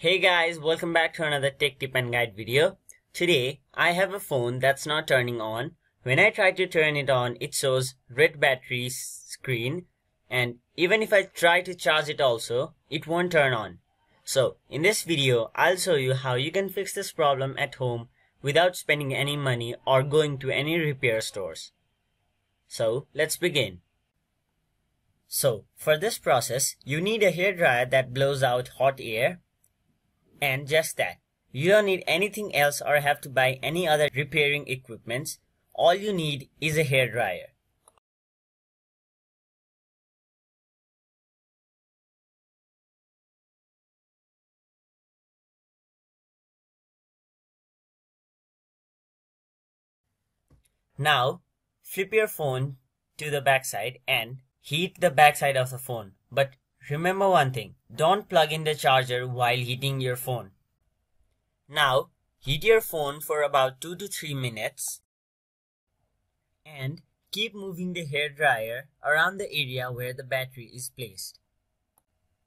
Hey guys, welcome back to another tech tip and guide video. Today, I have a phone that's not turning on. When I try to turn it on, it shows red battery screen and even if I try to charge it also, it won't turn on. So, in this video, I'll show you how you can fix this problem at home without spending any money or going to any repair stores. So, let's begin. So, for this process, you need a hairdryer that blows out hot air and just that. You don't need anything else or have to buy any other repairing equipment. All you need is a hair dryer. Now, flip your phone to the backside and heat the backside of the phone. But Remember one thing, don't plug in the charger while heating your phone. Now, heat your phone for about 2 to 3 minutes and keep moving the hair dryer around the area where the battery is placed.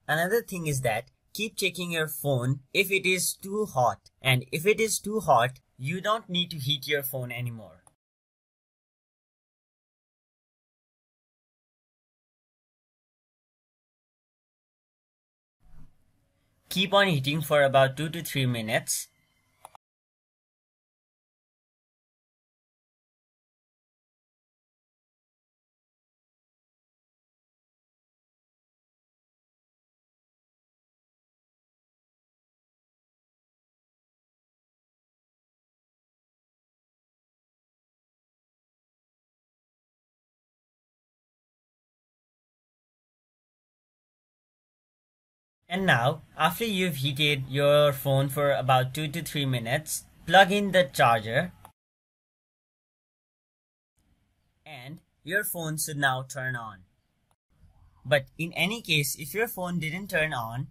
Another thing is that keep checking your phone if it is too hot and if it is too hot, you don't need to heat your phone anymore. Keep on heating for about 2 to 3 minutes. And now, after you've heated your phone for about 2 to 3 minutes, plug in the charger and your phone should now turn on. But in any case, if your phone didn't turn on,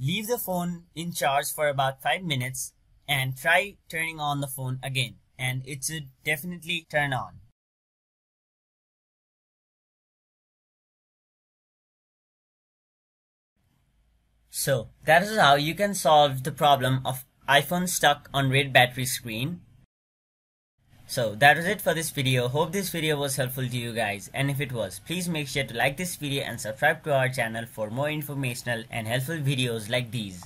leave the phone in charge for about 5 minutes and try turning on the phone again and it should definitely turn on. So that is how you can solve the problem of iPhone stuck on red battery screen. So that was it for this video. Hope this video was helpful to you guys and if it was, please make sure to like this video and subscribe to our channel for more informational and helpful videos like these.